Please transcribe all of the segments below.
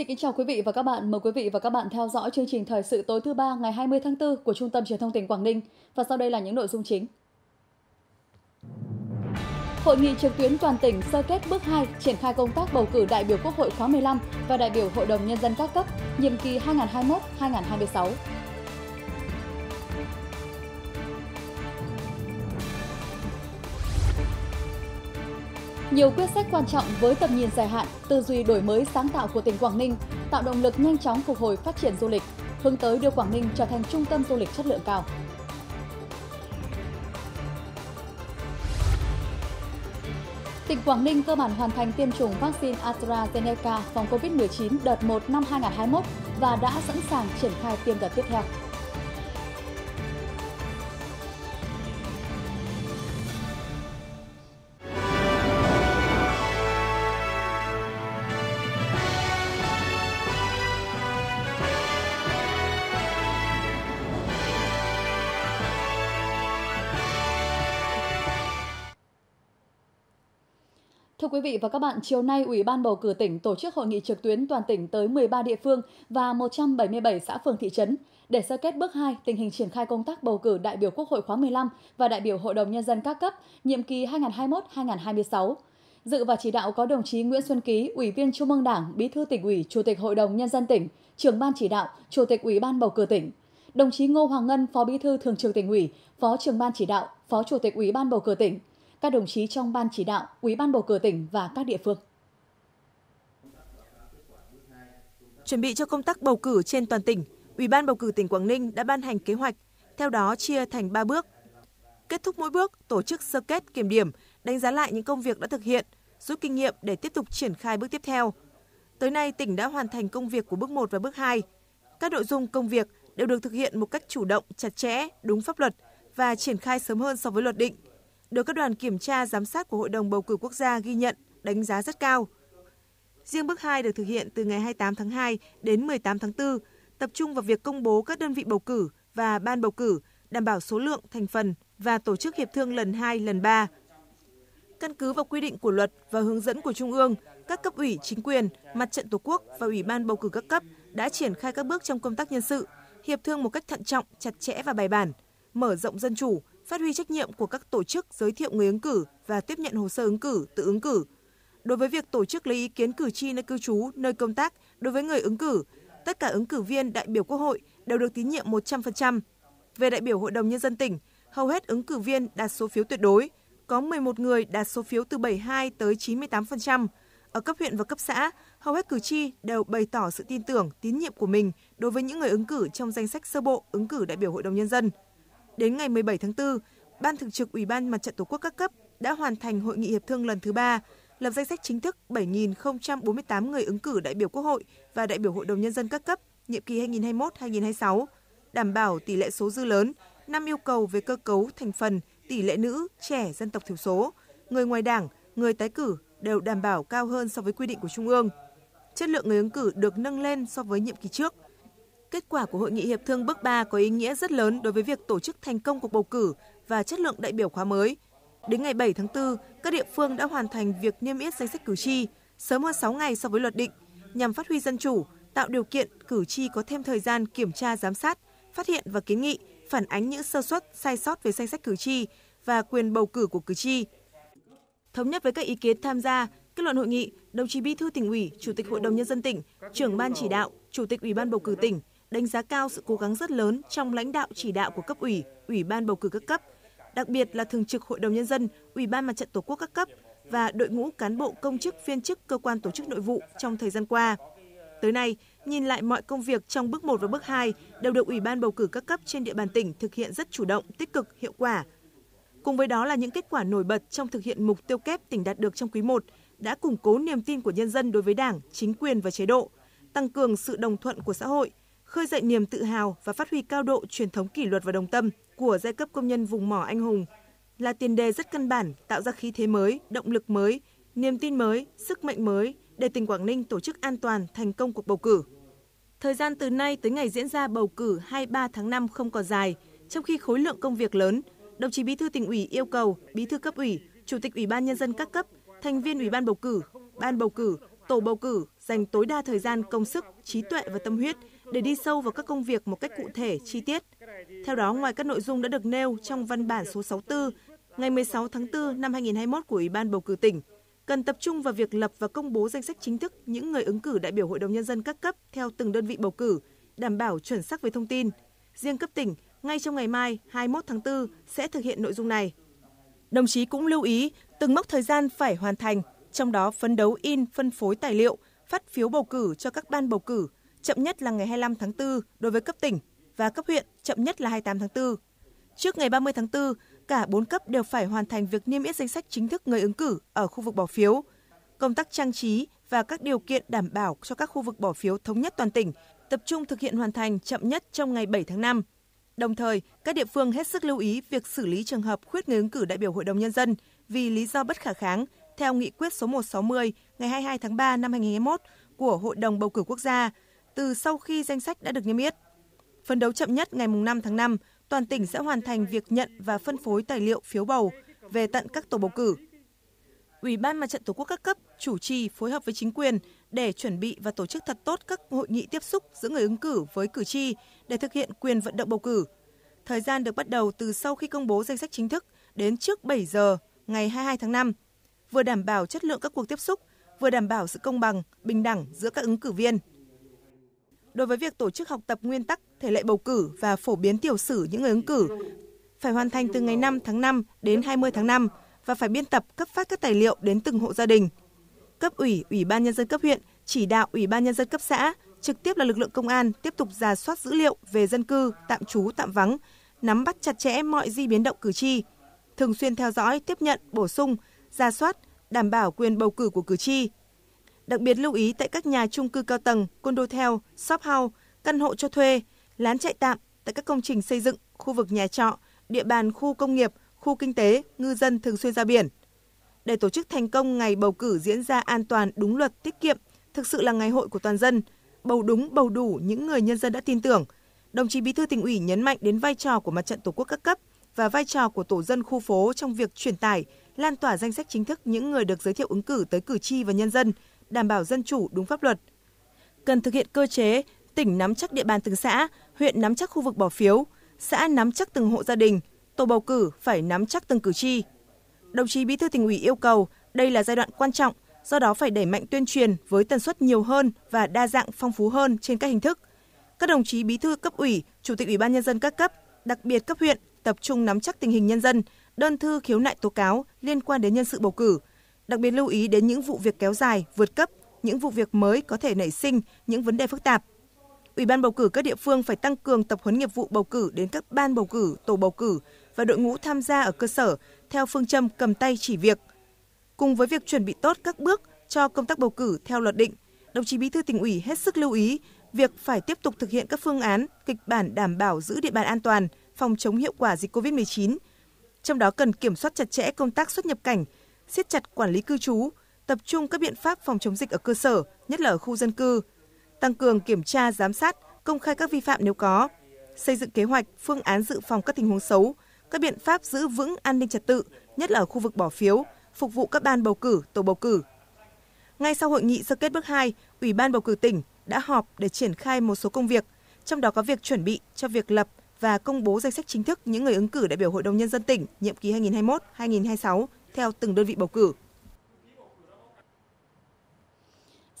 Xin kính chào quý vị và các bạn. Mời quý vị và các bạn theo dõi chương trình thời sự tối thứ ba ngày 20 tháng 4 của Trung tâm Truyền thông tỉnh Quảng Ninh. Và sau đây là những nội dung chính. Hội nghị trực tuyến toàn tỉnh sơ kết bước 2 triển khai công tác bầu cử đại biểu Quốc hội khóa 15 và đại biểu Hội đồng Nhân dân các cấp, nhiệm kỳ 2021-2026. Nhiều quyết sách quan trọng với tầm nhìn dài hạn, tư duy đổi mới sáng tạo của tỉnh Quảng Ninh, tạo động lực nhanh chóng phục hồi phát triển du lịch, hướng tới đưa Quảng Ninh trở thành trung tâm du lịch chất lượng cao. Tỉnh Quảng Ninh cơ bản hoàn thành tiêm chủng vaccine AstraZeneca phòng COVID-19 đợt 1 năm 2021 và đã sẵn sàng triển khai tiêm đợt tiếp theo. Quý vị và các bạn, chiều nay Ủy ban bầu cử tỉnh tổ chức hội nghị trực tuyến toàn tỉnh tới 13 địa phương và 177 xã phường thị trấn để sơ kết bước 2 tình hình triển khai công tác bầu cử đại biểu Quốc hội khóa 15 và đại biểu Hội đồng nhân dân các cấp nhiệm kỳ 2021-2026. Dự và chỉ đạo có đồng chí Nguyễn Xuân Ký, Ủy viên Trung ương Đảng, Bí thư tỉnh ủy, Chủ tịch Hội đồng nhân dân tỉnh, trưởng ban chỉ đạo, Chủ tịch Ủy ban bầu cử tỉnh. Đồng chí Ngô Hoàng Ngân, Phó Bí thư Thường trực tỉnh ủy, Phó trưởng ban chỉ đạo, Phó Chủ tịch Ủy ban bầu cử tỉnh các đồng chí trong ban chỉ đạo, Ủy ban bầu cử tỉnh và các địa phương. Chuẩn bị cho công tác bầu cử trên toàn tỉnh, Ủy ban bầu cử tỉnh Quảng Ninh đã ban hành kế hoạch, theo đó chia thành 3 bước. Kết thúc mỗi bước, tổ chức sơ kết kiểm điểm, đánh giá lại những công việc đã thực hiện, rút kinh nghiệm để tiếp tục triển khai bước tiếp theo. Tới nay, tỉnh đã hoàn thành công việc của bước 1 và bước 2. Các nội dung công việc đều được thực hiện một cách chủ động, chặt chẽ, đúng pháp luật và triển khai sớm hơn so với luật định – được các đoàn kiểm tra giám sát của Hội đồng bầu cử quốc gia ghi nhận, đánh giá rất cao. Riêng bước 2 được thực hiện từ ngày 28 tháng 2 đến 18 tháng 4, tập trung vào việc công bố các đơn vị bầu cử và ban bầu cử, đảm bảo số lượng, thành phần và tổ chức hiệp thương lần 2, lần 3. Căn cứ vào quy định của luật và hướng dẫn của Trung ương, các cấp ủy, chính quyền, mặt trận Tổ quốc và Ủy ban bầu cử các cấp đã triển khai các bước trong công tác nhân sự, hiệp thương một cách thận trọng, chặt chẽ và bài bản, mở rộng dân chủ, phát huy trách nhiệm của các tổ chức giới thiệu người ứng cử và tiếp nhận hồ sơ ứng cử, tự ứng cử. Đối với việc tổ chức lấy ý kiến cử tri nơi cư trú, nơi công tác đối với người ứng cử, tất cả ứng cử viên đại biểu Quốc hội đều được tín nhiệm 100%. Về đại biểu Hội đồng Nhân dân tỉnh, hầu hết ứng cử viên đạt số phiếu tuyệt đối, có 11 người đạt số phiếu từ 72 tới 98%. Ở cấp huyện và cấp xã, hầu hết cử tri đều bày tỏ sự tin tưởng, tín nhiệm của mình đối với những người ứng cử trong danh sách sơ bộ ứng cử đại biểu Hội đồng Nhân dân. Đến ngày 17 tháng 4, Ban Thường trực Ủy ban Mặt trận Tổ quốc các cấp đã hoàn thành hội nghị hiệp thương lần thứ ba, lập danh sách chính thức 7.048 người ứng cử đại biểu Quốc hội và đại biểu Hội đồng Nhân dân các cấp nhiệm kỳ 2021-2026, đảm bảo tỷ lệ số dư lớn, năm yêu cầu về cơ cấu thành phần, tỷ lệ nữ, trẻ, dân tộc thiểu số, người ngoài đảng, người tái cử đều đảm bảo cao hơn so với quy định của Trung ương. Chất lượng người ứng cử được nâng lên so với nhiệm kỳ trước – Kết quả của hội nghị hiệp thương bước 3 có ý nghĩa rất lớn đối với việc tổ chức thành công cuộc bầu cử và chất lượng đại biểu khóa mới. Đến ngày 7 tháng 4, các địa phương đã hoàn thành việc niêm yết danh sách cử tri sớm hơn 6 ngày so với luật định nhằm phát huy dân chủ, tạo điều kiện cử tri có thêm thời gian kiểm tra giám sát, phát hiện và kiến nghị, phản ánh những sơ suất, sai sót về danh sách cử tri và quyền bầu cử của cử tri. Thống nhất với các ý kiến tham gia, kết luận hội nghị, đồng chí Bí thư tỉnh ủy, Chủ tịch Hội đồng nhân dân tỉnh, trưởng ban chỉ đạo, Chủ tịch Ủy ban bầu cử tỉnh đánh giá cao sự cố gắng rất lớn trong lãnh đạo chỉ đạo của cấp ủy, ủy ban bầu cử các cấp, đặc biệt là thường trực Hội đồng nhân dân, Ủy ban Mặt trận Tổ quốc các cấp và đội ngũ cán bộ công chức viên chức cơ quan tổ chức nội vụ trong thời gian qua. Tới nay, nhìn lại mọi công việc trong bước 1 và bước 2 đều được Ủy ban bầu cử các cấp trên địa bàn tỉnh thực hiện rất chủ động, tích cực, hiệu quả. Cùng với đó là những kết quả nổi bật trong thực hiện mục tiêu kép tỉnh đạt được trong quý 1 đã củng cố niềm tin của nhân dân đối với Đảng, chính quyền và chế độ, tăng cường sự đồng thuận của xã hội, khơi dậy niềm tự hào và phát huy cao độ truyền thống kỷ luật và đồng tâm của giai cấp công nhân vùng mỏ anh hùng là tiền đề rất căn bản tạo ra khí thế mới, động lực mới, niềm tin mới, sức mạnh mới để tỉnh Quảng Ninh tổ chức an toàn thành công cuộc bầu cử. Thời gian từ nay tới ngày diễn ra bầu cử 23 tháng 5 không còn dài, trong khi khối lượng công việc lớn, đồng chí Bí thư tỉnh ủy yêu cầu Bí thư cấp ủy, Chủ tịch Ủy ban nhân dân các cấp, thành viên Ủy ban bầu cử, ban bầu cử tổ bầu cử dành tối đa thời gian, công sức, trí tuệ và tâm huyết để đi sâu vào các công việc một cách cụ thể, chi tiết. Theo đó, ngoài các nội dung đã được nêu trong văn bản số 64 ngày 16 tháng 4 năm 2021 của Ủy ban bầu cử tỉnh, cần tập trung vào việc lập và công bố danh sách chính thức những người ứng cử đại biểu Hội đồng Nhân dân các cấp theo từng đơn vị bầu cử, đảm bảo chuẩn xác về thông tin. Riêng cấp tỉnh, ngay trong ngày mai 21 tháng 4 sẽ thực hiện nội dung này. Đồng chí cũng lưu ý từng mốc thời gian phải hoàn thành, trong đó phấn đấu in phân phối tài liệu, phát phiếu bầu cử cho các ban bầu cử, chậm nhất là ngày 25 tháng 4 đối với cấp tỉnh và cấp huyện chậm nhất là 28 tháng 4. Trước ngày 30 tháng 4, cả 4 cấp đều phải hoàn thành việc niêm yết danh sách chính thức người ứng cử ở khu vực bỏ phiếu. Công tác trang trí và các điều kiện đảm bảo cho các khu vực bỏ phiếu thống nhất toàn tỉnh tập trung thực hiện hoàn thành chậm nhất trong ngày 7 tháng 5. Đồng thời, các địa phương hết sức lưu ý việc xử lý trường hợp khuyết người ứng cử đại biểu Hội đồng Nhân dân vì lý do bất khả kháng theo nghị quyết số 160 ngày 22 tháng 3 năm 2021 của Hội đồng Bầu cử Quốc gia từ sau khi danh sách đã được niêm yết. Phấn đấu chậm nhất ngày 5 tháng 5, toàn tỉnh sẽ hoàn thành việc nhận và phân phối tài liệu phiếu bầu về tận các tổ bầu cử. Ủy ban Mặt trận Tổ quốc các cấp chủ trì phối hợp với chính quyền để chuẩn bị và tổ chức thật tốt các hội nghị tiếp xúc giữa người ứng cử với cử tri để thực hiện quyền vận động bầu cử. Thời gian được bắt đầu từ sau khi công bố danh sách chính thức đến trước 7 giờ ngày 22 tháng 5, vừa đảm bảo chất lượng các cuộc tiếp xúc, vừa đảm bảo sự công bằng, bình đẳng giữa các ứng cử viên. Đối với việc tổ chức học tập nguyên tắc, thể lệ bầu cử và phổ biến tiểu sử những người ứng cử, phải hoàn thành từ ngày 5 tháng 5 đến 20 tháng 5 và phải biên tập cấp phát các tài liệu đến từng hộ gia đình. Cấp ủy, Ủy ban nhân dân cấp huyện chỉ đạo Ủy ban nhân dân cấp xã trực tiếp là lực lượng công an tiếp tục giả soát dữ liệu về dân cư, tạm trú, tạm vắng, nắm bắt chặt chẽ mọi di biến động cử tri, thường xuyên theo dõi, tiếp nhận, bổ sung, giả soát, đảm bảo quyền bầu cử của cử tri. Đặc biệt lưu ý tại các nhà chung cư cao tầng, condotel, shop house, căn hộ cho thuê, lán chạy tạm tại các công trình xây dựng, khu vực nhà trọ, địa bàn khu công nghiệp, khu kinh tế, ngư dân thường xuyên ra biển. Để tổ chức thành công ngày bầu cử diễn ra an toàn, đúng luật, tiết kiệm, thực sự là ngày hội của toàn dân, bầu đúng, bầu đủ những người nhân dân đã tin tưởng. Đồng chí Bí thư tỉnh ủy nhấn mạnh đến vai trò của mặt trận Tổ quốc các cấp và vai trò của tổ dân khu phố trong việc truyền tải, lan tỏa danh sách chính thức những người được giới thiệu ứng cử tới cử tri và nhân dân, đảm bảo dân chủ đúng pháp luật. Cần thực hiện cơ chế tỉnh nắm chắc địa bàn từng xã, huyện nắm chắc khu vực bỏ phiếu, xã nắm chắc từng hộ gia đình, tổ bầu cử phải nắm chắc từng cử tri. Đồng chí Bí thư tỉnh ủy yêu cầu đây là giai đoạn quan trọng, do đó phải đẩy mạnh tuyên truyền với tần suất nhiều hơn và đa dạng phong phú hơn trên các hình thức. Các đồng chí bí thư cấp ủy, chủ tịch ủy ban nhân dân các cấp, đặc biệt cấp huyện tập trung nắm chắc tình hình nhân dân, đơn thư khiếu nại tố cáo liên quan đến nhân sự bầu cử, đặc biệt lưu ý đến những vụ việc kéo dài, vượt cấp, những vụ việc mới có thể nảy sinh những vấn đề phức tạp. Ủy ban bầu cử các địa phương phải tăng cường tập huấn nghiệp vụ bầu cử đến các ban bầu cử, tổ bầu cử và đội ngũ tham gia ở cơ sở theo phương châm cầm tay chỉ việc. Cùng với việc chuẩn bị tốt các bước cho công tác bầu cử theo luật định, đồng chí Bí thư tỉnh ủy hết sức lưu ý việc phải tiếp tục thực hiện các phương án, kịch bản đảm bảo giữ địa bàn an toàn, phòng chống hiệu quả dịch COVID-19. Trong đó cần kiểm soát chặt chẽ công tác xuất nhập cảnh, siết chặt quản lý cư trú, tập trung các biện pháp phòng chống dịch ở cơ sở, nhất là ở khu dân cư, tăng cường kiểm tra, giám sát, công khai các vi phạm nếu có, xây dựng kế hoạch, phương án dự phòng các tình huống xấu, các biện pháp giữ vững an ninh trật tự, nhất là ở khu vực bỏ phiếu, phục vụ các ban bầu cử, tổ bầu cử. Ngay sau hội nghị sơ kết bước 2, Ủy ban bầu cử tỉnh đã họp để triển khai một số công việc, trong đó có việc chuẩn bị cho việc lập và công bố danh sách chính thức những người ứng cử đại biểu Hội đồng Nhân dân tỉnh nhiệm kỳ 2021-2026 theo từng đơn vị bầu cử.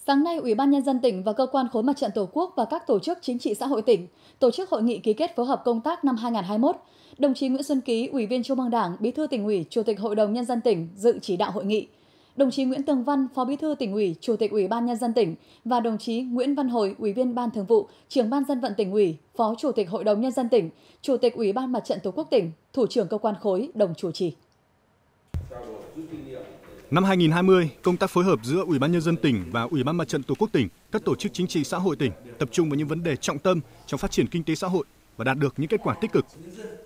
Sáng nay, Ủy ban Nhân dân tỉnh và Cơ quan Khối Mặt trận Tổ quốc và các tổ chức chính trị xã hội tỉnh tổ chức hội nghị ký kết phối hợp công tác năm 2021. Đồng chí Nguyễn Xuân Ký, Ủy viên Trung ương Đảng, Bí thư tỉnh ủy, Chủ tịch Hội đồng Nhân dân tỉnh dự chỉ đạo hội nghị. Đồng chí Nguyễn Tường Văn, Phó Bí thư tỉnh ủy, Chủ tịch Ủy ban Nhân dân tỉnh và đồng chí Nguyễn Văn Hồi, Ủy viên Ban Thường vụ, Trưởng ban dân vận tỉnh ủy, Phó Chủ tịch Hội đồng Nhân dân tỉnh, Chủ tịch Ủy ban Mặt trận Tổ quốc tỉnh, Thủ trưởng cơ quan khối đồng chủ trì. Năm 2020, công tác phối hợp giữa Ủy ban nhân dân tỉnh và Ủy ban Mặt trận Tổ quốc tỉnh, các tổ chức chính trị xã hội tỉnh tập trung vào những vấn đề trọng tâm trong phát triển kinh tế xã hội và đạt được những kết quả tích cực.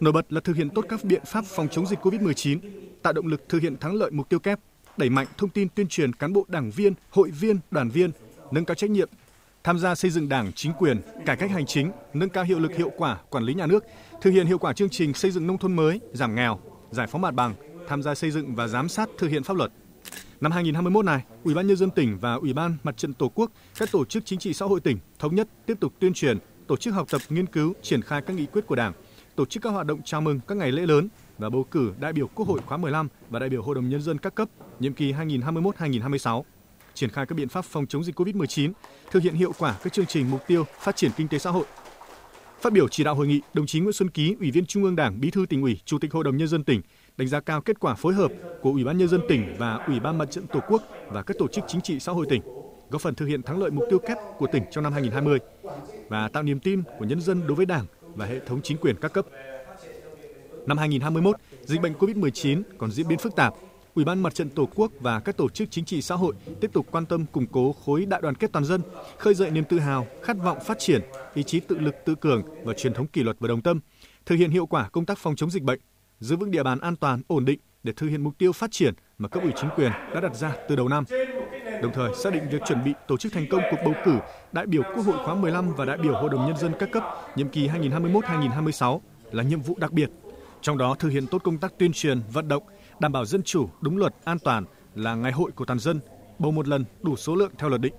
Nổi bật là thực hiện tốt các biện pháp phòng chống dịch COVID-19, tạo động lực thực hiện thắng lợi mục tiêu kép, đẩy mạnh thông tin tuyên truyền cán bộ đảng viên, hội viên, đoàn viên, nâng cao trách nhiệm, tham gia xây dựng Đảng, chính quyền, cải cách hành chính, nâng cao hiệu lực hiệu quả quản lý nhà nước, thực hiện hiệu quả chương trình xây dựng nông thôn mới, giảm nghèo, giải phóng mặt bằng, tham gia xây dựng và giám sát thực hiện pháp luật Năm 2021 này, Ủy ban nhân dân tỉnh và Ủy ban Mặt trận Tổ quốc, các tổ chức chính trị xã hội tỉnh thống nhất tiếp tục tuyên truyền, tổ chức học tập, nghiên cứu, triển khai các nghị quyết của Đảng, tổ chức các hoạt động chào mừng các ngày lễ lớn và bầu cử đại biểu Quốc hội khóa 15 và đại biểu Hội đồng nhân dân các cấp nhiệm kỳ 2021-2026 triển khai các biện pháp phòng chống dịch COVID-19, thực hiện hiệu quả các chương trình mục tiêu phát triển kinh tế xã hội. Phát biểu chỉ đạo hội nghị, đồng chí Nguyễn Xuân Ký, Ủy viên Trung ương Đảng, Bí thư tỉnh ủy, Chủ tịch Hội đồng nhân dân tỉnh đánh giá cao kết quả phối hợp của Ủy ban nhân dân tỉnh và Ủy ban Mặt trận Tổ quốc và các tổ chức chính trị xã hội tỉnh, góp phần thực hiện thắng lợi mục tiêu kép của tỉnh trong năm 2020 và tạo niềm tin của nhân dân đối với Đảng và hệ thống chính quyền các cấp. Năm 2021, dịch bệnh COVID-19 còn diễn biến phức tạp, Ủy ban Mặt trận Tổ quốc và các tổ chức chính trị xã hội tiếp tục quan tâm củng cố khối đại đoàn kết toàn dân, khơi dậy niềm tự hào, khát vọng phát triển, ý chí tự lực tự cường và truyền thống kỷ luật và đồng tâm, thực hiện hiệu quả công tác phòng chống dịch bệnh, giữ vững địa bàn an toàn, ổn định để thực hiện mục tiêu phát triển mà cấp ủy chính quyền đã đặt ra từ đầu năm. Đồng thời xác định việc chuẩn bị tổ chức thành công cuộc bầu cử đại biểu Quốc hội khóa 15 và đại biểu Hội đồng nhân dân các cấp nhiệm kỳ 2021-2026 là nhiệm vụ đặc biệt. Trong đó thực hiện tốt công tác tuyên truyền, vận động, đảm bảo dân chủ, đúng luật, an toàn là ngày hội của toàn dân, bầu một lần đủ số lượng theo luật định.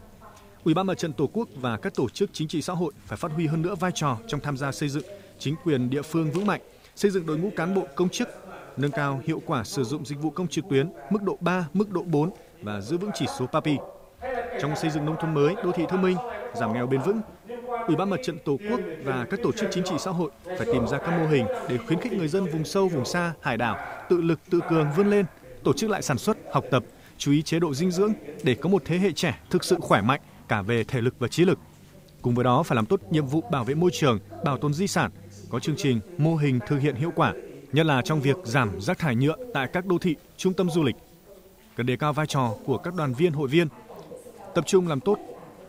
Ủy ban Mặt trận Tổ quốc và các tổ chức chính trị xã hội phải phát huy hơn nữa vai trò trong tham gia xây dựng chính quyền địa phương vững mạnh, xây dựng đội ngũ cán bộ công chức, nâng cao hiệu quả sử dụng dịch vụ công trực tuyến mức độ 3, mức độ 4 và giữ vững chỉ số PAPI. Trong xây dựng nông thôn mới, đô thị thông minh, giảm nghèo bền vững, Ủy ban Mặt trận Tổ quốc và các tổ chức chính trị xã hội phải tìm ra các mô hình để khuyến khích người dân vùng sâu, vùng xa, hải đảo tự lực tự cường vươn lên, tổ chức lại sản xuất, học tập, chú ý chế độ dinh dưỡng để có một thế hệ trẻ thực sự khỏe mạnh cả về thể lực và trí lực. Cùng với đó phải làm tốt nhiệm vụ bảo vệ môi trường, bảo tồn di sản, có chương trình, mô hình thực hiện hiệu quả, nhất là trong việc giảm rác thải nhựa tại các đô thị, trung tâm du lịch. Cần đề cao vai trò của các đoàn viên, hội viên, tập trung làm tốt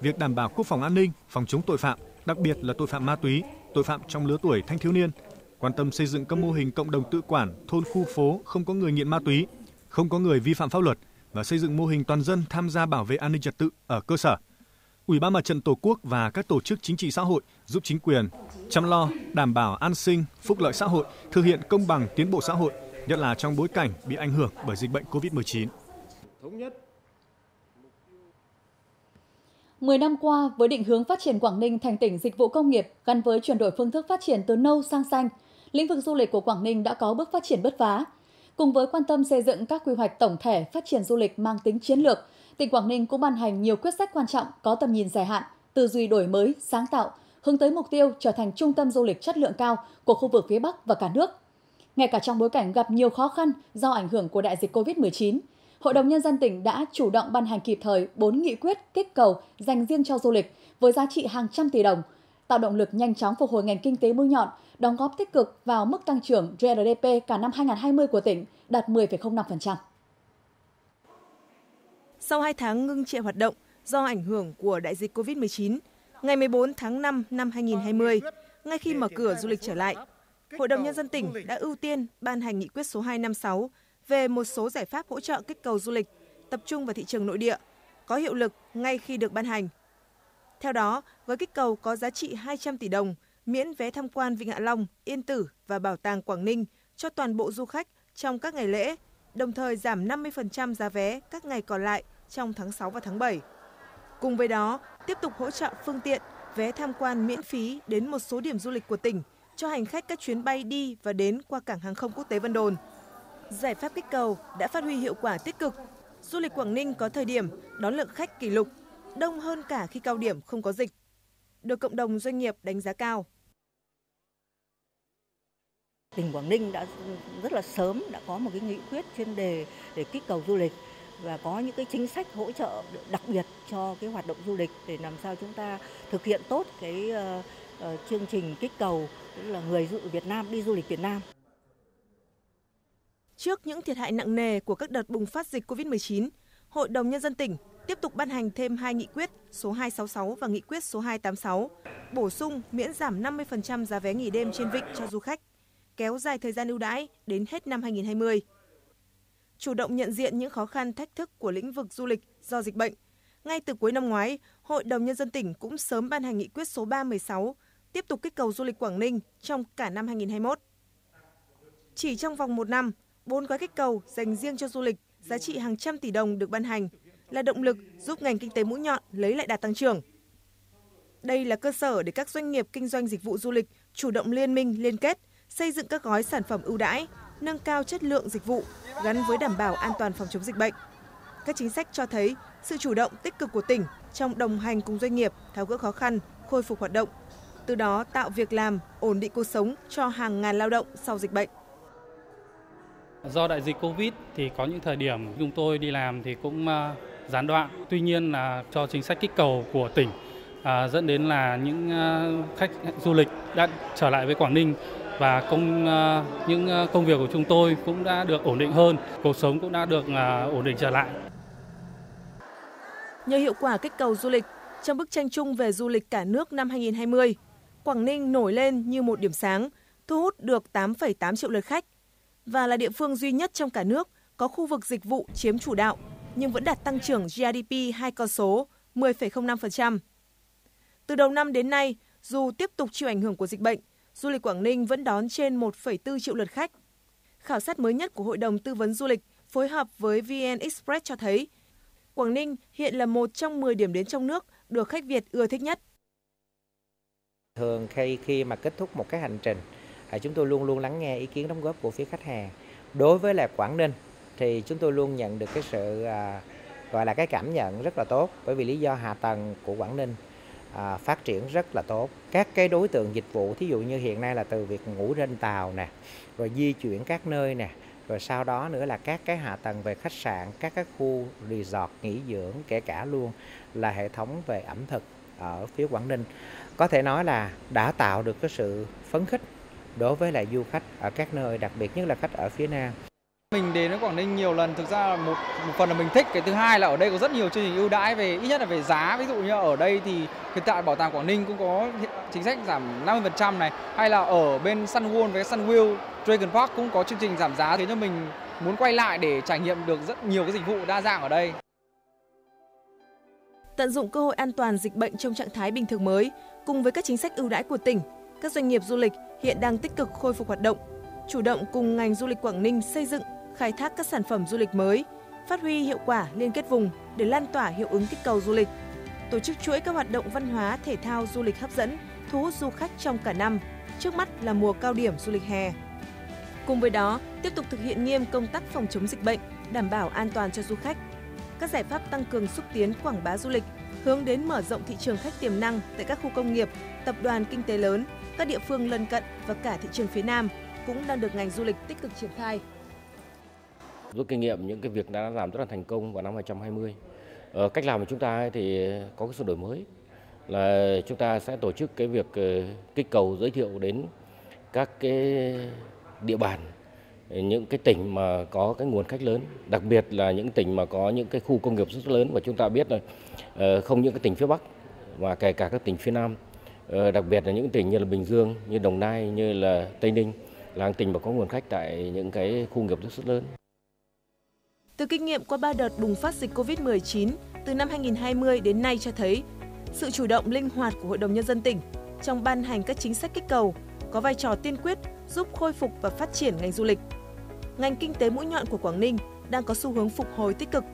việc đảm bảo quốc phòng an ninh, phòng chống tội phạm, đặc biệt là tội phạm ma túy, tội phạm trong lứa tuổi thanh thiếu niên, quan tâm xây dựng các mô hình cộng đồng tự quản, thôn khu phố không có người nghiện ma túy, không có người vi phạm pháp luật và xây dựng mô hình toàn dân tham gia bảo vệ an ninh trật tự ở cơ sở. Ủy ban Mặt trận Tổ quốc và các tổ chức chính trị xã hội giúp chính quyền chăm lo, đảm bảo an sinh, phúc lợi xã hội, thực hiện công bằng tiến bộ xã hội, nhất là trong bối cảnh bị ảnh hưởng bởi dịch bệnh COVID-19. Thống nhất 10 năm qua, với định hướng phát triển Quảng Ninh thành tỉnh dịch vụ công nghiệp gắn với chuyển đổi phương thức phát triển từ nâu sang xanh, lĩnh vực du lịch của Quảng Ninh đã có bước phát triển bứt phá. Cùng với quan tâm xây dựng các quy hoạch tổng thể phát triển du lịch mang tính chiến lược, tỉnh Quảng Ninh cũng ban hành nhiều quyết sách quan trọng có tầm nhìn dài hạn, tư duy đổi mới, sáng tạo, hướng tới mục tiêu trở thành trung tâm du lịch chất lượng cao của khu vực phía Bắc và cả nước. Ngay cả trong bối cảnh gặp nhiều khó khăn do ảnh hưởng của đại dịch COVID-19, Hội đồng Nhân dân tỉnh đã chủ động ban hành kịp thời 4 nghị quyết kích cầu dành riêng cho du lịch với giá trị hàng trăm tỷ đồng, tạo động lực nhanh chóng phục hồi ngành kinh tế mũi nhọn, đóng góp tích cực vào mức tăng trưởng GDP cả năm 2020 của tỉnh đạt 10,05%. Sau 2 tháng ngưng trệ hoạt động do ảnh hưởng của đại dịch COVID-19, ngày 14 tháng 5 năm 2020, ngay khi mở cửa du lịch trở lại, Hội đồng Nhân dân tỉnh đã ưu tiên ban hành nghị quyết số 256 về một số giải pháp hỗ trợ kích cầu du lịch, tập trung vào thị trường nội địa, có hiệu lực ngay khi được ban hành. Theo đó, gói kích cầu có giá trị 200 tỷ đồng, miễn vé tham quan Vịnh Hạ Long, Yên Tử và Bảo tàng Quảng Ninh cho toàn bộ du khách trong các ngày lễ, đồng thời giảm 50% giá vé các ngày còn lại trong tháng 6 và tháng 7. Cùng với đó, tiếp tục hỗ trợ phương tiện, vé tham quan miễn phí đến một số điểm du lịch của tỉnh cho hành khách các chuyến bay đi và đến qua cảng hàng không quốc tế Vân Đồn. Giải pháp kích cầu đã phát huy hiệu quả tích cực. Du lịch Quảng Ninh có thời điểm đón lượng khách kỷ lục, đông hơn cả khi cao điểm không có dịch. Được cộng đồng doanh nghiệp đánh giá cao. Tỉnh Quảng Ninh đã rất là sớm đã có một cái nghị quyết chuyên đề để kích cầu du lịch và có những cái chính sách hỗ trợ đặc biệt cho cái hoạt động du lịch để làm sao chúng ta thực hiện tốt cái uh, uh, chương trình kích cầu tức là người du Việt Nam đi du lịch Việt Nam. Trước những thiệt hại nặng nề của các đợt bùng phát dịch COVID-19, Hội đồng Nhân dân tỉnh tiếp tục ban hành thêm hai nghị quyết số 266 và nghị quyết số 286, bổ sung miễn giảm 50% giá vé nghỉ đêm trên vịnh cho du khách, kéo dài thời gian ưu đãi đến hết năm 2020. Chủ động nhận diện những khó khăn thách thức của lĩnh vực du lịch do dịch bệnh, ngay từ cuối năm ngoái, Hội đồng Nhân dân tỉnh cũng sớm ban hành nghị quyết số 316 tiếp tục kích cầu du lịch Quảng Ninh trong cả năm 2021. Chỉ trong vòng một năm, bốn gói kích cầu dành riêng cho du lịch giá trị hàng trăm tỷ đồng được ban hành là động lực giúp ngành kinh tế mũi nhọn lấy lại đà tăng trưởng. Đây là cơ sở để các doanh nghiệp kinh doanh dịch vụ du lịch chủ động liên minh liên kết, xây dựng các gói sản phẩm ưu đãi, nâng cao chất lượng dịch vụ gắn với đảm bảo an toàn phòng chống dịch bệnh. Các chính sách cho thấy sự chủ động tích cực của tỉnh trong đồng hành cùng doanh nghiệp tháo gỡ khó khăn, khôi phục hoạt động, từ đó tạo việc làm, ổn định cuộc sống cho hàng ngàn lao động sau dịch bệnh. Do đại dịch Covid thì có những thời điểm chúng tôi đi làm thì cũng à, gián đoạn. Tuy nhiên là cho chính sách kích cầu của tỉnh à, dẫn đến là những à, khách du lịch đã trở lại với Quảng Ninh và công ờ, những ờ, công việc của chúng tôi cũng đã được ổn định hơn, cuộc sống cũng đã được ờ, ổn định trở lại. Nhờ hiệu quả kích cầu du lịch, trong bức tranh chung về du lịch cả nước năm 2020, Quảng Ninh nổi lên như một điểm sáng, thu hút được 8,8 triệu lượt khách và là địa phương duy nhất trong cả nước có khu vực dịch vụ chiếm chủ đạo nhưng vẫn đạt tăng trưởng GDP hai con số 10,05%. Từ đầu năm đến nay, dù tiếp tục chịu ảnh hưởng của dịch bệnh, du lịch Quảng Ninh vẫn đón trên 1,4 triệu lượt khách. Khảo sát mới nhất của Hội đồng Tư vấn Du lịch phối hợp với VN Express cho thấy, Quảng Ninh hiện là một trong 10 điểm đến trong nước được khách Việt ưa thích nhất. Thường khi khi mà kết thúc một cái hành trình, à, chúng tôi luôn luôn lắng nghe ý kiến đóng góp của phía khách hàng. Đối với là Quảng Ninh thì chúng tôi luôn nhận được cái sự à, gọi là cái cảm nhận rất là tốt bởi vì lý do hạ tầng của Quảng Ninh à, phát triển rất là tốt. Các cái đối tượng dịch vụ thí dụ như hiện nay là từ việc ngủ trên tàu nè, rồi di chuyển các nơi nè, rồi sau đó nữa là các cái hạ tầng về khách sạn, các cái khu resort nghỉ dưỡng, kể cả luôn là hệ thống về ẩm thực ở phía Quảng Ninh có thể nói là đã tạo được cái sự phấn khích đối với lại du khách ở các nơi, đặc biệt nhất là khách ở phía Nam. Mình đến với Quảng Ninh nhiều lần, thực ra là một, một phần là mình thích, cái thứ hai là ở đây có rất nhiều chương trình ưu đãi về ít nhất là về giá. Ví dụ như ở đây thì hiện tại Bảo tàng Quảng Ninh cũng có chính sách giảm 50% này, hay là ở bên Sun World với Sun Wheel Dragon Park cũng có chương trình giảm giá, thế cho mình muốn quay lại để trải nghiệm được rất nhiều cái dịch vụ đa dạng ở đây. Tận dụng cơ hội an toàn dịch bệnh trong trạng thái bình thường mới, cùng với các chính sách ưu đãi của tỉnh, các doanh nghiệp du lịch hiện đang tích cực khôi phục hoạt động, chủ động cùng ngành du lịch Quảng Ninh xây dựng, khai thác các sản phẩm du lịch mới, phát huy hiệu quả liên kết vùng để lan tỏa hiệu ứng kích cầu du lịch, tổ chức chuỗi các hoạt động văn hóa, thể thao, du lịch hấp dẫn, thu hút du khách trong cả năm. Trước mắt là mùa cao điểm du lịch hè. Cùng với đó, tiếp tục thực hiện nghiêm công tác phòng chống dịch bệnh, đảm bảo an toàn cho du khách. Các giải pháp tăng cường xúc tiến quảng bá du lịch, hướng đến mở rộng thị trường khách tiềm năng tại các khu công nghiệp, tập đoàn kinh tế lớn, các địa phương lân cận và cả thị trường phía Nam cũng đang được ngành du lịch tích cực triển khai. Rút kinh nghiệm những cái việc đã làm rất là thành công vào năm 2020. Ờ, cách làm của chúng ta thì có cái sự đổi mới là chúng ta sẽ tổ chức cái việc ờ, kích cầu giới thiệu đến các cái địa bàn ờ, những cái tỉnh mà có cái nguồn khách lớn, đặc biệt là những tỉnh mà có những cái khu công nghiệp rất lớn và chúng ta biết là ờ, không những cái tỉnh phía Bắc mà kể cả các tỉnh phía Nam, đặc biệt là những tỉnh như là Bình Dương, như Đồng Nai, như là Tây Ninh là tỉnh mà có nguồn khách tại những cái khu nghiệp rất lớn. Từ kinh nghiệm qua 3 đợt bùng phát dịch COVID-19 từ năm 2020 đến nay cho thấy sự chủ động linh hoạt của Hội đồng Nhân dân tỉnh trong ban hành các chính sách kích cầu có vai trò tiên quyết giúp khôi phục và phát triển ngành du lịch. Ngành kinh tế mũi nhọn của Quảng Ninh đang có xu hướng phục hồi tích cực,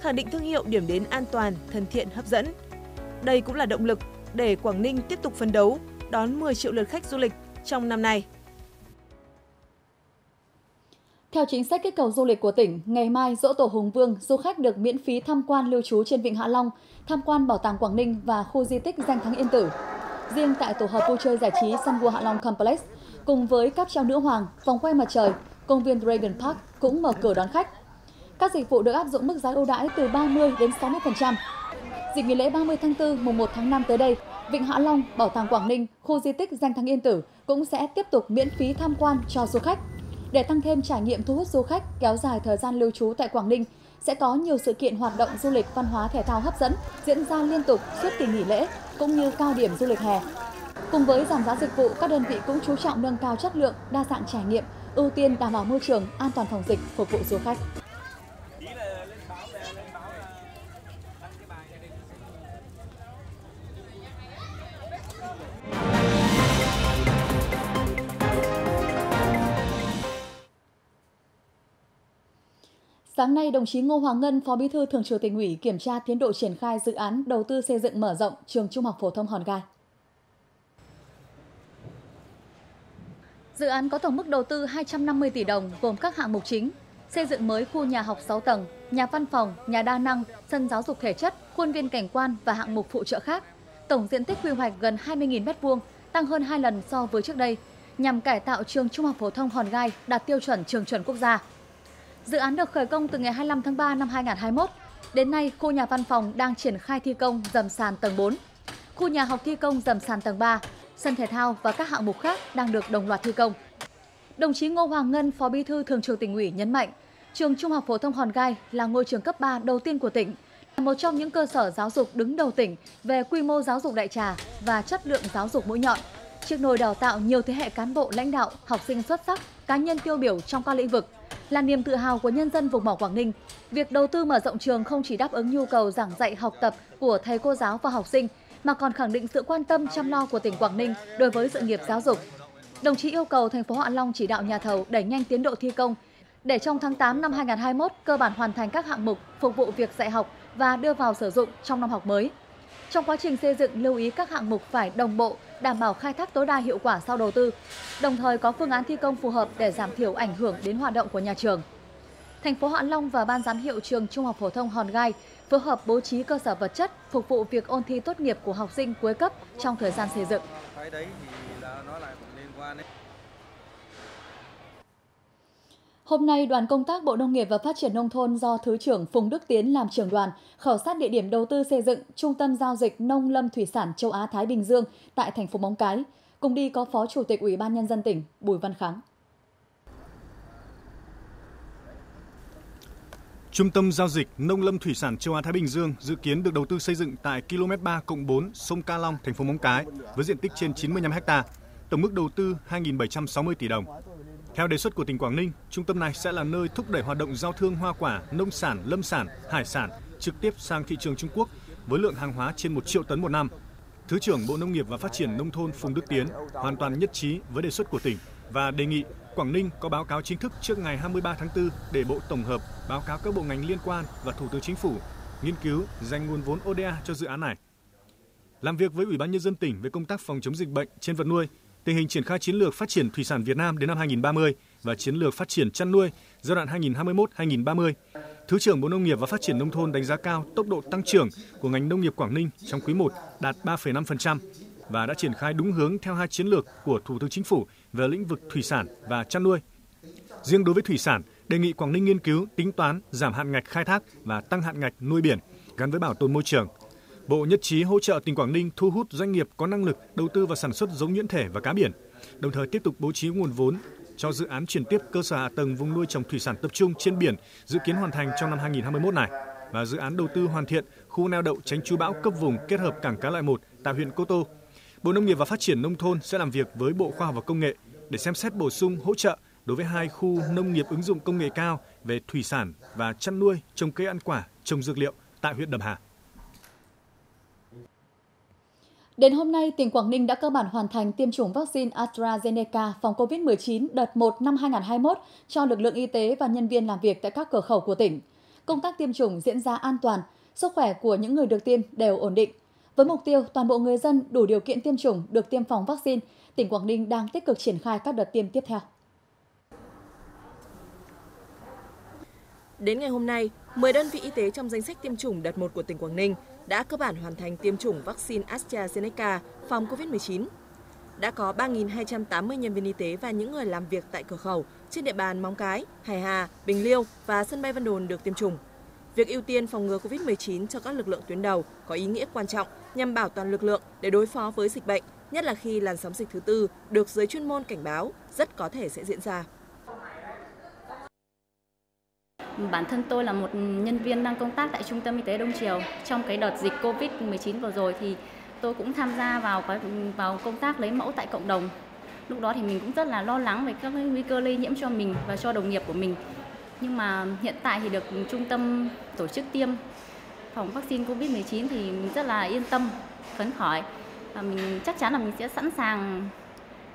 khẳng định thương hiệu điểm đến an toàn, thân thiện, hấp dẫn. Đây cũng là động lực để Quảng Ninh tiếp tục phấn đấu đón 10 triệu lượt khách du lịch trong năm nay. Theo chính sách kích cầu du lịch của tỉnh, ngày mai dỗ tổ Hùng Vương, du khách được miễn phí tham quan lưu trú trên Vịnh Hạ Long, tham quan Bảo tàng Quảng Ninh và khu di tích danh thắng Yên Tử. Riêng tại tổ hợp vui chơi giải trí Sun World Hạ Long Complex, cùng với cáp treo nữ hoàng, vòng quay mặt trời, công viên Dragon Park cũng mở cửa đón khách. Các dịch vụ được áp dụng mức giá ưu đãi từ 30 đến 60%. Dịp nghỉ lễ 30 tháng 4, mùng 1 tháng 5 tới đây, Vịnh Hạ Long, Bảo tàng Quảng Ninh, khu di tích danh thắng Yên Tử cũng sẽ tiếp tục miễn phí tham quan cho du khách. Để tăng thêm trải nghiệm thu hút du khách, kéo dài thời gian lưu trú tại Quảng Ninh, sẽ có nhiều sự kiện hoạt động du lịch văn hóa thể thao hấp dẫn diễn ra liên tục suốt kỳ nghỉ lễ cũng như cao điểm du lịch hè. Cùng với giảm giá dịch vụ, các đơn vị cũng chú trọng nâng cao chất lượng, đa dạng trải nghiệm, ưu tiên đảm bảo môi trường, an toàn phòng dịch phục vụ du khách. Sáng nay, đồng chí Ngô Hoàng Ngân, Phó Bí thư Thường trực Tỉnh ủy kiểm tra tiến độ triển khai dự án đầu tư xây dựng mở rộng trường Trung học phổ thông Hòn Gai. Dự án có tổng mức đầu tư 250 tỷ đồng gồm các hạng mục chính: xây dựng mới khu nhà học 6 tầng, nhà văn phòng, nhà đa năng, sân giáo dục thể chất, khuôn viên cảnh quan và hạng mục phụ trợ khác. Tổng diện tích quy hoạch gần 20.000 m2, tăng hơn 2 lần so với trước đây, nhằm cải tạo trường Trung học phổ thông Hòn Gai đạt tiêu chuẩn trường chuẩn quốc gia. Dự án được khởi công từ ngày 25 tháng 3 năm 2021. Đến nay, khu nhà văn phòng đang triển khai thi công dầm sàn tầng 4. Khu nhà học thi công dầm sàn tầng 3, sân thể thao và các hạng mục khác đang được đồng loạt thi công. Đồng chí Ngô Hoàng Ngân, Phó Bí thư Thường trực Tỉnh ủy nhấn mạnh, trường Trung học phổ thông Hòn Gai là ngôi trường cấp 3 đầu tiên của tỉnh, là một trong những cơ sở giáo dục đứng đầu tỉnh về quy mô giáo dục đại trà và chất lượng giáo dục mũi nhọn. Chiếc nồi đào tạo nhiều thế hệ cán bộ lãnh đạo, học sinh xuất sắc, cá nhân tiêu biểu trong các lĩnh vực, là niềm tự hào của nhân dân vùng mỏ Quảng Ninh. Việc đầu tư mở rộng trường không chỉ đáp ứng nhu cầu giảng dạy học tập của thầy cô giáo và học sinh, mà còn khẳng định sự quan tâm chăm lo của tỉnh Quảng Ninh đối với sự nghiệp giáo dục. Đồng chí yêu cầu thành phố Hạ Long chỉ đạo nhà thầu đẩy nhanh tiến độ thi công để trong tháng 8 năm 2021 cơ bản hoàn thành các hạng mục phục vụ việc dạy học và đưa vào sử dụng trong năm học mới. Trong quá trình xây dựng lưu ý các hạng mục phải đồng bộ, đảm bảo khai thác tối đa hiệu quả sau đầu tư, đồng thời có phương án thi công phù hợp để giảm thiểu ảnh hưởng đến hoạt động của nhà trường. Thành phố Hạ Long và Ban giám hiệu trường Trung học phổ thông Hòn Gai phối hợp bố trí cơ sở vật chất phục vụ việc ôn thi tốt nghiệp của học sinh cuối cấp trong thời gian xây dựng. Hôm nay, đoàn công tác Bộ Nông nghiệp và Phát triển Nông thôn do Thứ trưởng Phùng Đức Tiến làm trưởng đoàn khảo sát địa điểm đầu tư xây dựng Trung tâm Giao dịch Nông lâm Thủy sản Châu Á-Thái Bình Dương tại thành phố Móng Cái. Cùng đi có Phó Chủ tịch Ủy ban Nhân dân tỉnh Bùi Văn Kháng. Trung tâm Giao dịch Nông lâm Thủy sản Châu Á-Thái Bình Dương dự kiến được đầu tư xây dựng tại km 3 4 sông Ca Long, thành phố Móng Cái với diện tích trên 95 ha, tổng mức đầu tư 2.760 tỷ đồng. Theo đề xuất của tỉnh Quảng Ninh, trung tâm này sẽ là nơi thúc đẩy hoạt động giao thương hoa quả, nông sản, lâm sản, hải sản trực tiếp sang thị trường Trung Quốc với lượng hàng hóa trên 1 triệu tấn một năm. Thứ trưởng Bộ Nông nghiệp và Phát triển Nông thôn Phùng Đức Tiến hoàn toàn nhất trí với đề xuất của tỉnh và đề nghị Quảng Ninh có báo cáo chính thức trước ngày 23 tháng 4 để Bộ tổng hợp báo cáo các bộ ngành liên quan và Thủ tướng Chính phủ nghiên cứu dành nguồn vốn ODA cho dự án này. Làm việc với Ủy ban nhân dân tỉnh về công tác phòng chống dịch bệnh trên vật nuôi, tình hình triển khai chiến lược phát triển thủy sản Việt Nam đến năm 2030 và chiến lược phát triển chăn nuôi giai đoạn 2021-2030. Thứ trưởng Bộ Nông nghiệp và Phát triển nông thôn đánh giá cao tốc độ tăng trưởng của ngành nông nghiệp Quảng Ninh trong quý 1 đạt 3,5% và đã triển khai đúng hướng theo hai chiến lược của Thủ tướng Chính phủ về lĩnh vực thủy sản và chăn nuôi. Riêng đối với thủy sản, đề nghị Quảng Ninh nghiên cứu tính toán giảm hạn ngạch khai thác và tăng hạn ngạch nuôi biển gắn với bảo tồn môi trường, Bộ nhất trí hỗ trợ tỉnh Quảng Ninh thu hút doanh nghiệp có năng lực đầu tư vào sản xuất giống nhuyễn thể và cá biển, đồng thời tiếp tục bố trí nguồn vốn cho dự án chuyển tiếp cơ sở hạ tầng vùng nuôi trồng thủy sản tập trung trên biển dự kiến hoàn thành trong năm 2021 này và dự án đầu tư hoàn thiện khu neo đậu tránh chú bão cấp vùng kết hợp cảng cá loại 1 tại huyện Cô Tô. Bộ Nông nghiệp và Phát triển nông thôn sẽ làm việc với Bộ Khoa học và Công nghệ để xem xét bổ sung hỗ trợ đối với hai khu nông nghiệp ứng dụng công nghệ cao về thủy sản và chăn nuôi, trồng cây ăn quả, trồng dược liệu tại huyện Đầm Hà. Đến hôm nay, tỉnh Quảng Ninh đã cơ bản hoàn thành tiêm chủng vaccine AstraZeneca phòng COVID-19 đợt 1 năm 2021 cho lực lượng y tế và nhân viên làm việc tại các cửa khẩu của tỉnh. Công tác tiêm chủng diễn ra an toàn, sức khỏe của những người được tiêm đều ổn định. Với mục tiêu toàn bộ người dân đủ điều kiện tiêm chủng được tiêm phòng vaccine, tỉnh Quảng Ninh đang tích cực triển khai các đợt tiêm tiếp theo. Đến ngày hôm nay, 10 đơn vị y tế trong danh sách tiêm chủng đợt 1 của tỉnh Quảng Ninh đã cơ bản hoàn thành tiêm chủng vaccine AstraZeneca phòng COVID-19. Đã có 3.280 nhân viên y tế và những người làm việc tại cửa khẩu trên địa bàn Móng Cái, Hải Hà, Bình Liêu và sân bay Vân Đồn được tiêm chủng. Việc ưu tiên phòng ngừa COVID-19 cho các lực lượng tuyến đầu có ý nghĩa quan trọng nhằm bảo toàn lực lượng để đối phó với dịch bệnh, nhất là khi làn sóng dịch thứ tư được giới chuyên môn cảnh báo rất có thể sẽ diễn ra. Bản thân tôi là một nhân viên đang công tác tại Trung tâm Y tế Đông Triều. Trong cái đợt dịch Covid-19 vừa rồi thì tôi cũng tham gia vào vào công tác lấy mẫu tại cộng đồng. Lúc đó thì mình cũng rất là lo lắng về các nguy cơ lây nhiễm cho mình và cho đồng nghiệp của mình. Nhưng mà hiện tại thì được trung tâm tổ chức tiêm phòng vaccine Covid-19 thì mình rất là yên tâm, phấn khởi và mình chắc chắn là mình sẽ sẵn sàng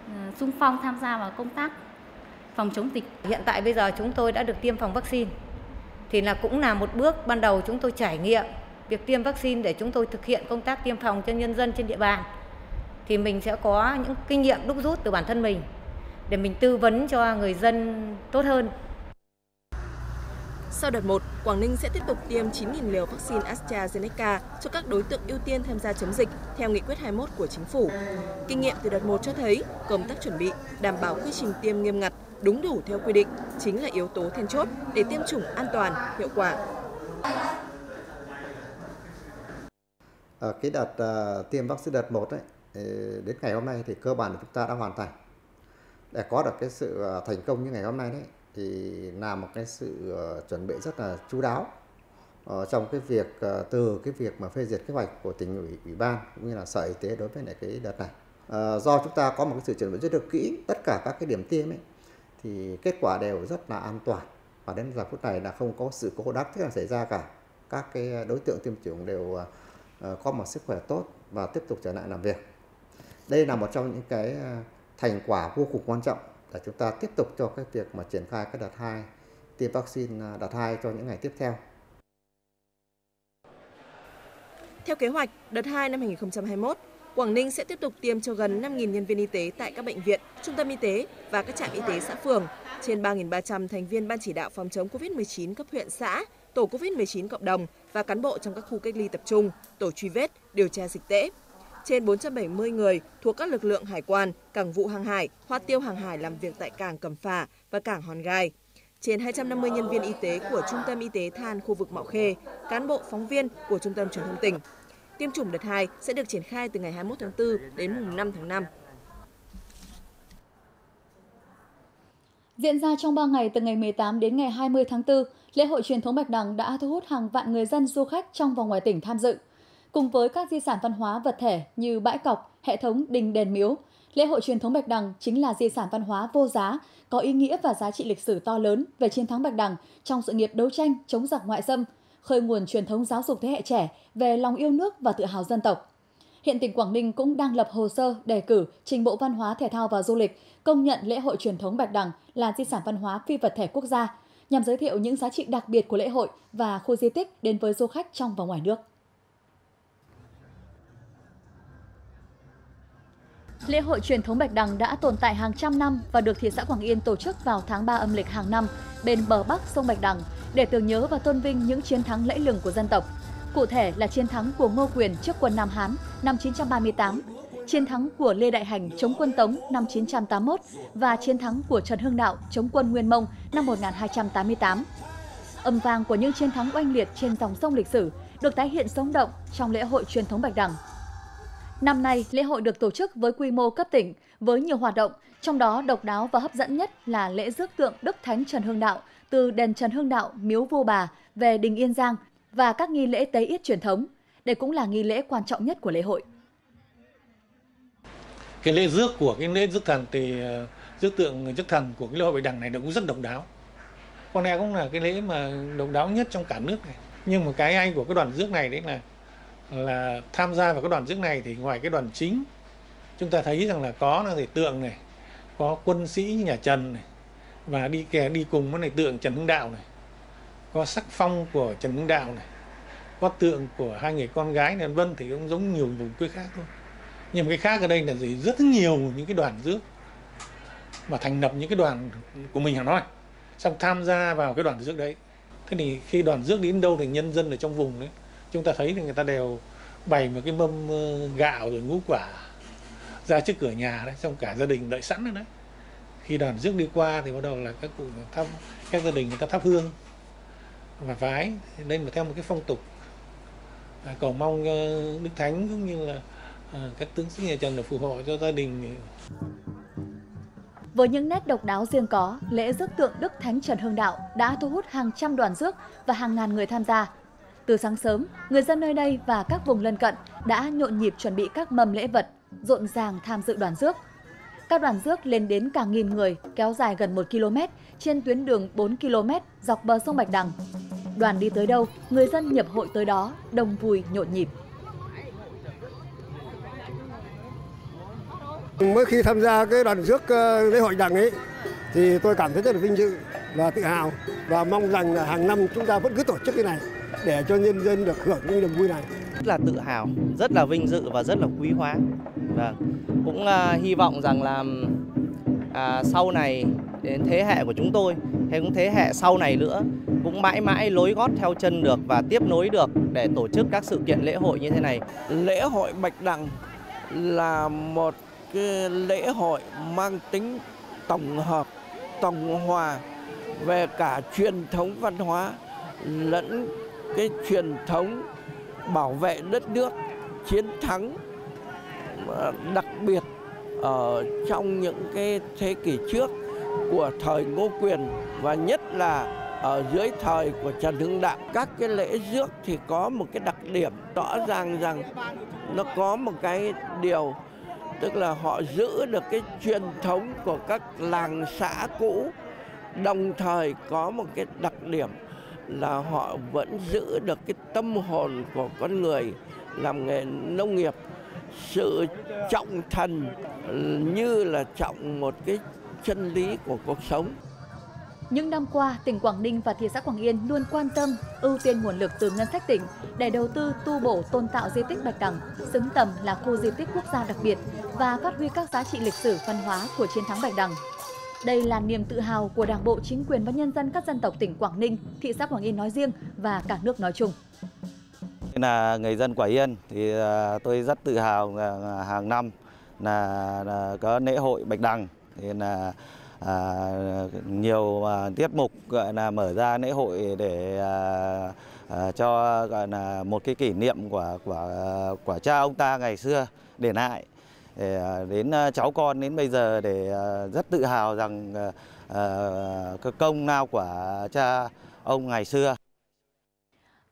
ờ, sung xung phong tham gia vào công tác phòng chống dịch. Hiện tại bây giờ chúng tôi đã được tiêm phòng vaccine thì là cũng là một bước ban đầu chúng tôi trải nghiệm việc tiêm vaccine để chúng tôi thực hiện công tác tiêm phòng cho nhân dân trên địa bàn thì mình sẽ có những kinh nghiệm đúc rút từ bản thân mình để mình tư vấn cho người dân tốt hơn. Sau đợt 1, Quảng Ninh sẽ tiếp tục tiêm 9.000 liều vaccine AstraZeneca cho các đối tượng ưu tiên tham gia chống dịch theo nghị quyết 21 của chính phủ. Kinh nghiệm từ đợt 1 cho thấy công tác chuẩn bị, đảm bảo quy trình tiêm nghiêm ngặt, đúng đủ theo quy định chính là yếu tố then chốt để tiêm chủng an toàn, hiệu quả. Ở cái đợt uh, tiêm vaccine đợt 1 ấy, đến ngày hôm nay thì cơ bản chúng ta đã hoàn thành. Để có được cái sự ờ, thành công như ngày hôm nay đấy thì làm một cái sự chuẩn bị rất là chú đáo Ờ, trong cái việc từ cái việc mà phê duyệt kế hoạch của tỉnh ủy, ủy ban cũng như là sở y tế đối với lại cái đợt này. À, do chúng ta có một cái sự chuẩn bị rất được kỹ tất cả các cái điểm tiêm ấy thì kết quả đều rất là an toàn. Và đến giờ phút này là không có sự cố đáng tiếc nào xảy ra cả. Các cái đối tượng tiêm chủng đều ờ, có một sức khỏe tốt và tiếp tục trở lại làm việc. Đây là một trong những cái ờ, thành quả vô cùng quan trọng để chúng ta tiếp tục cho cái việc mà triển khai cái đợt 2 tiêm vaccine ờ, đợt 2 cho những ngày tiếp theo. Theo kế hoạch, đợt 2 năm 2021, Quảng Ninh sẽ tiếp tục tiêm cho gần 5.000 nhân viên y tế tại các bệnh viện, trung tâm y tế và các trạm y tế xã phường, trên 3.300 thành viên ban chỉ đạo phòng chống COVID-19 cấp huyện xã, tổ COVID-19 cộng đồng và cán bộ trong các khu cách ly tập trung, tổ truy vết, điều tra dịch tễ. Trên 470 người thuộc các lực lượng hải quan, cảng vụ hàng hải, hoa tiêu hàng hải làm việc tại cảng Cẩm Phả và cảng Hòn Gai. Trên 250 nhân viên y tế của Trung tâm Y tế Than khu vực Mạo Khê, cán bộ phóng viên của Trung tâm Truyền thông tỉnh, Tiêm chủng đợt 2 sẽ được triển khai từ ngày 21 tháng 4 đến mùng 5 tháng 5. Diễn ra trong 3 ngày từ ngày 18 đến ngày 20 tháng 4, lễ hội truyền thống Bạch Đằng đã thu hút hàng vạn người dân du khách trong và ngoài tỉnh tham dự. Cùng với các di sản văn hóa vật thể như bãi cọc, hệ thống đình đền miếu, lễ hội truyền thống Bạch Đằng chính là di sản văn hóa vô giá, có ý nghĩa và giá trị lịch sử to lớn về chiến thắng Bạch Đằng trong sự nghiệp đấu tranh chống giặc ngoại xâm, khơi nguồn truyền thống giáo dục thế hệ trẻ về lòng yêu nước và tự hào dân tộc. Hiện tỉnh Quảng Ninh cũng đang lập hồ sơ đề cử trình Bộ Văn hóa Thể thao và Du lịch công nhận lễ hội truyền thống Bạch Đằng là di sản văn hóa phi vật thể quốc gia, nhằm giới thiệu những giá trị đặc biệt của lễ hội và khu di tích đến với du khách trong và ngoài nước. Lễ hội truyền thống Bạch Đằng đã tồn tại hàng trăm năm và được thị xã Quảng Yên tổ chức vào tháng 3 âm lịch hàng năm bên bờ bắc sông Bạch Đằng để tưởng nhớ và tôn vinh những chiến thắng lẫy lừng của dân tộc. Cụ thể là chiến thắng của Ngô Quyền trước quân Nam Hán năm 938, chiến thắng của Lê Đại Hành chống quân Tống năm 981 và chiến thắng của Trần Hưng Đạo chống quân Nguyên Mông năm 1288. Âm vang của những chiến thắng oanh liệt trên dòng sông lịch sử được tái hiện sống động trong lễ hội truyền thống Bạch Đằng. Năm nay, lễ hội được tổ chức với quy mô cấp tỉnh với nhiều hoạt động, trong đó độc đáo và hấp dẫn nhất là lễ rước tượng Đức Thánh Trần Hưng Đạo từ đền Trần Hưng Đạo, Miếu Vua Bà về đình Yên Giang và các nghi lễ tế yết truyền thống. Đây cũng là nghi lễ quan trọng nhất của lễ hội. Cái lễ rước của cái lễ rước thần thì ờ, rước tượng rước thần của cái lễ hội Bạch Đằng này nó cũng rất độc đáo. Con này cũng là cái lễ mà độc đáo nhất trong cả nước này. Nhưng mà cái hay của cái đoàn rước này đấy là là tham gia vào cái đoàn rước này thì ngoài cái đoàn chính chúng ta thấy rằng là có là thể tượng này, có quân sĩ nhà Trần này, và đi kè đi cùng với này, tượng Trần Hưng Đạo này. Có sắc phong của Trần Hưng Đạo này. Có tượng của hai người con gái này, vân thì cũng giống nhiều vùng quê khác thôi. Nhưng mà cái khác ở đây là gì? Rất nhiều những cái đoàn rước. Mà thành lập những cái đoàn của mình hẳn nói. Xong tham gia vào cái đoàn rước đấy. Thế thì khi đoàn rước đến đâu thì nhân dân ở trong vùng đấy, chúng ta thấy thì người ta đều bày một cái mâm ờ, gạo rồi ngũ quả ra trước cửa nhà đấy, xong cả gia đình đợi sẵn rồi đấy khi đoàn rước đi qua thì bắt đầu là các cụ thắp các gia đình người ta thắp hương và vái Đây là theo một cái phong tục à, cầu mong ờ, đức thánh cũng như là à, các tướng sĩ nhà trần là phù hộ cho gia đình với những nét độc đáo riêng có, lễ rước tượng Đức Thánh Trần Hưng Đạo đã thu hút hàng trăm đoàn rước và hàng ngàn người tham gia. Từ sáng sớm, người dân nơi đây và các vùng lân cận đã nhộn nhịp chuẩn bị các mâm lễ vật, rộn ràng tham dự đoàn rước. Các đoàn rước lên đến cả nghìn người, kéo dài gần 1 km trên tuyến đường 4 km dọc bờ sông Bạch Đằng. Đoàn đi tới đâu, người dân nhập hội tới đó, đông vui nhộn nhịp. Mỗi khi tham gia cái đoàn rước ờ, lễ hội đằng ấy thì tôi cảm thấy rất là vinh dự và tự hào và mong rằng là hàng năm chúng ta vẫn cứ tổ chức cái này để cho nhân dân được hưởng những niềm vui này. Rất là tự hào, rất là vinh dự và rất là quý hóa. Và cũng uh, hy vọng rằng là uh, sau này đến thế hệ của chúng tôi hay cũng thế hệ sau này nữa cũng mãi mãi lối gót theo chân được và tiếp nối được để tổ chức các sự kiện lễ hội như thế này. Lễ hội Bạch Đằng là một cái lễ hội mang tính tổng hợp, tổng hòa về cả truyền thống văn hóa lẫn cái truyền thống bảo vệ đất nước chiến thắng Ờ, đặc biệt ở trong những cái thế kỷ trước của thời Ngô Quyền và nhất là ở dưới thời của Trần Hưng Đạo. Các cái lễ rước thì có một cái đặc điểm rõ ràng rằng nó có một cái điều, tức là họ giữ được cái truyền thống của các làng xã cũ, đồng thời có một cái đặc điểm là họ vẫn giữ được cái tâm hồn của con người làm nghề nông nghiệp sự trọng thần ừ, như là trọng một cái chân lý của cuộc sống. Những năm qua, tỉnh Quảng Ninh và thị xã Quảng Yên luôn quan tâm, ưu tiên nguồn lực từ ngân sách tỉnh để đầu tư tu bổ tôn tạo di tích Bạch Đằng, xứng tầm là khu di tích quốc gia đặc biệt và phát huy các giá trị lịch sử văn hóa của chiến thắng Bạch Đằng. Đây là niềm tự hào của Đảng bộ, chính quyền và nhân dân các dân tộc tỉnh Quảng Ninh, thị xã Quảng Yên nói riêng và cả nước nói chung. Là người dân Quả Yên thì à, tôi rất tự hào à, hàng năm là, là có lễ hội Bạch Đằng thì là à, nhiều à, tiết mục gọi là mở ra lễ hội để à, à, cho gọi là một cái kỷ niệm của của của cha ông ta ngày xưa để lại để à, đến à, cháu con đến bây giờ để à, rất tự hào rằng công lao của cha ông ngày xưa.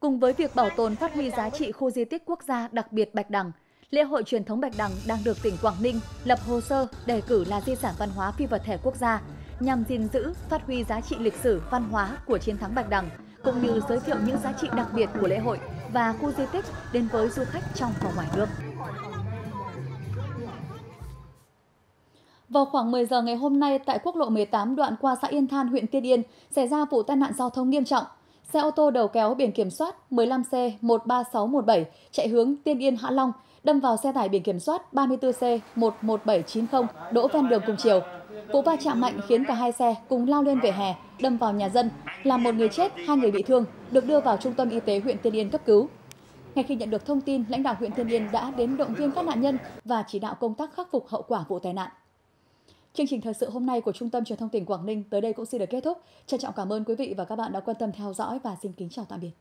Cùng với việc bảo tồn phát huy giá trị khu di tích quốc gia đặc biệt Bạch Đằng, lễ hội truyền thống Bạch Đằng đang được tỉnh Quảng Ninh lập hồ sơ đề cử là di sản văn hóa phi vật thể quốc gia nhằm gìn giữ, phát huy giá trị lịch sử văn hóa của chiến thắng Bạch Đằng cũng như giới thiệu những giá trị đặc biệt của lễ hội và khu di tích đến với du khách trong và ngoài nước. Vào khoảng 10 giờ ngày hôm nay tại quốc lộ 18 đoạn qua xã Yên Than, huyện Tiên Yên xảy ra vụ tai nạn giao thông nghiêm trọng. Xe ô tô đầu kéo biển kiểm soát 15C13617 chạy hướng Tiên Yên Hạ Long đâm vào xe tải biển kiểm soát 34C11790 đỗ ven đường cùng chiều. Vụ va chạm mạnh khiến cả hai xe cùng lao lên vỉa hè, đâm vào nhà dân, làm một người chết, hai người bị thương, được đưa vào trung tâm y tế huyện Tiên Yên cấp cứu. Ngay khi nhận được thông tin, lãnh đạo huyện Tiên Yên đã đến động viên các nạn nhân và chỉ đạo công tác khắc phục hậu quả vụ tai nạn. Chương trình thời sự hôm nay của Trung tâm Truyền thông tỉnh Quảng Ninh tới đây cũng xin được kết thúc. Trân trọng cảm ơn quý vị và các bạn đã quan tâm theo dõi và xin kính chào tạm biệt.